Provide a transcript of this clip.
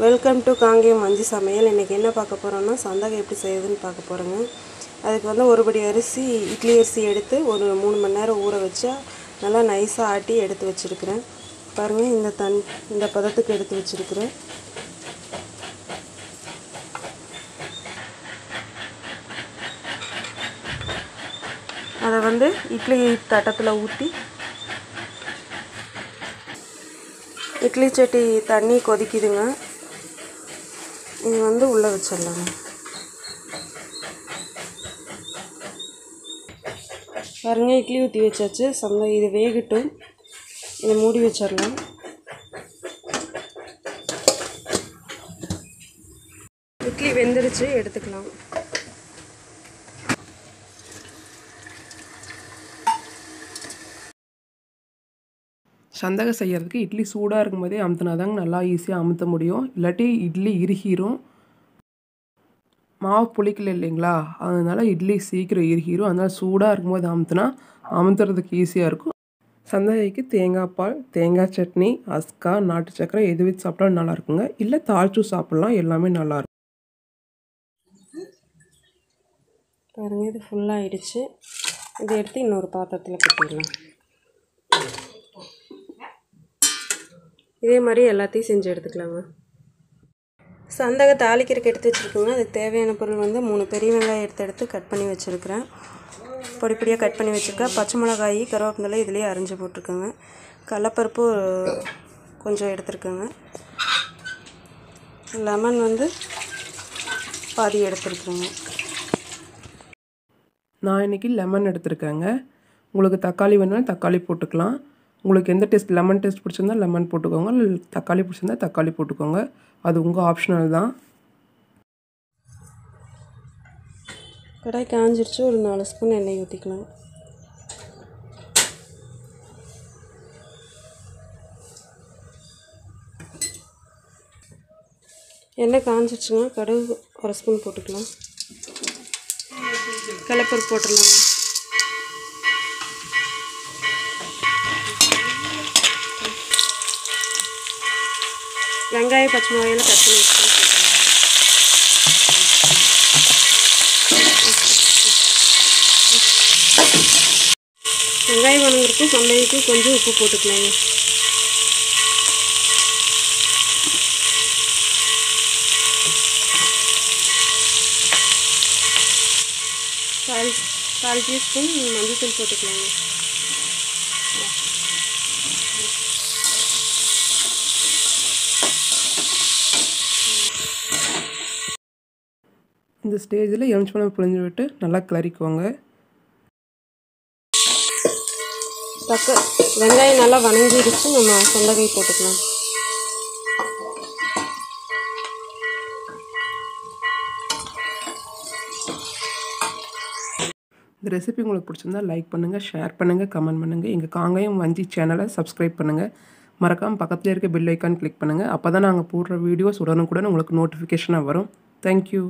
Welcome to Kangeyam மஞ்சு சமையல். இன்றைக்கி என்ன பார்க்க போகிறோன்னா சந்தகம் எப்படி செய்யுதுன்னு பார்க்க போகிறோங்க அதுக்கு வந்து ஒரு படி அரிசி இட்லி அரிசி எடுத்து ஒரு மூணு மணி நேரம் ஊற வச்சா நல்லா நைஸாக ஆட்டி எடுத்து வச்சுருக்கிறேன். பாருங்கள் இந்த தன் இந்த பதத்துக்கு எடுத்து வச்சுருக்கிறேன். அதை வந்து இட்லி தட்டத்தில் ஊற்றி இட்லி சட்டி தண்ணி கொதிக்குதுங்க. இது வந்து உள்ளே வச்சிடலாங்க. பாருங்க இட்லி ஊற்றி வச்சாச்சு. சந்த இது வேகட்டும். இதை மூடி வச்சிடலாம். இட்லி வெந்துருச்சு எடுத்துக்கலாம். சந்தகம் செய்கிறதுக்கு இட்லி சூடாக இருக்கும்போதே அமுத்தினா தாங்க நல்லா ஈஸியாக அமுத்த முடியும். இல்லாட்டி இட்லி இறுகிரும். மாவு புளிக்கல இல்லைங்களா? அதனால் இட்லி சீக்கிரம் இறுகிரும். அதனால் சூடாக இருக்கும்போது அமுத்தினா அமுத்துறதுக்கு ஈஸியாக இருக்கும். சந்தகைக்கு தேங்காய் பால் தேங்காய் சட்னி அஸ்கா நாட்டு சக்கரை எது வச்சு சாப்பிட்டாலும் நல்லா இருக்குங்க. இல்லை தாழ்ச்சு சாப்பிட்லாம். எல்லாமே நல்லாயிருக்கும் பாருங்கள் இது ஃபுல்லாகிடுச்சு இதை எடுத்து இன்னொரு பாத்திரத்தில் கொட்டிடலாம் இதே மாதிரி எல்லாத்தையும் செஞ்சு எடுத்துக்கலாங்க. சந்தக தாளிக்கிறதுக்கு எடுத்து வச்சுருக்கோங்க. அதுக்கு தேவையான பொருள் வந்து மூணு பெரிய வெங்காயம் எடுத்து எடுத்து கட் பண்ணி வச்சுருக்கிறேன். பொடி பொடியாக கட் பண்ணி வச்சுருக்கேன். பச்சை மிளகாய் கருவேப்பிலை இதுலேயே அரைஞ்சி போட்டிருக்கேங்க. கடலப்பருப்பு கொஞ்சம் எடுத்துருக்கேங்க. லெமன் வந்து பாதி எடுத்துருக்குறேங்க நான் இன்றைக்கி லெமன் எடுத்திருக்கேங்க. உங்களுக்கு தக்காளி வேணாலும் தக்காளி போட்டுக்கலாம். உங்களுக்கு எந்த டேஸ்ட் லெமன் டேஸ்ட் பிடிச்சிருந்தா லெமன் போட்டுக்கோங்க. இல்லை தக்காளி பிடிச்சிருந்தா தக்காளி போட்டுக்கோங்க. அது உங்கள் ஆப்ஷனல் தான். கடாய் காஞ்சிருச்சு. ஒரு நாலு ஸ்பூன் எண்ணெய் ஊற்றிக்கலாம் எண்ணெய் காஞ்சிருச்சுங்க கடுகு ஒரு ஸ்பூன் போட்டுக்கலாம். கடலப்பருப்பு போட்டுடலாம். வெங்காயம் பச்சை மிளகாயெல்லாம் கட் பண்ணி வெங்காயம் வணங்குறதுக்கும் சமையலுக்கும் கொஞ்சம் உப்பு போட்டுக்கலாங்க. கால் கால் டீஸ்பூன் மஞ்சள்தூள் போட்டுக்கலாங்க. இந்த ஸ்டேஜில் எலுமிச்சம்பழம் புழிஞ்சு விட்டு நல்லா கிளறிக்கோங்க. தக்க வெங்காயம் நல்லா வணங்கிடுச்சு நம்ம சொந்தக்காய் போட்டுக்கலாம். இந்த ரெசிபி உங்களுக்கு பிடிச்சிருந்தா லைக் பண்ணுங்கள் ஷேர் பண்ணுங்கள் கமெண்ட் பண்ணுங்கள் எங்கள் காங்கயம் வஞ்சி சேனலை சப்ஸ்கிரைப் பண்ணுங்கள் மறக்காமல் பக்கத்தில் இருக்க பெல் ஐக்கான் கிளிக் பண்ணுங்கள் அப்போ தான் நாங்கள் போடுற வீடியோஸ் உடனுக்குடன் உங்களுக்கு நோட்டிஃபிகேஷனாக வரும். தேங்க்யூ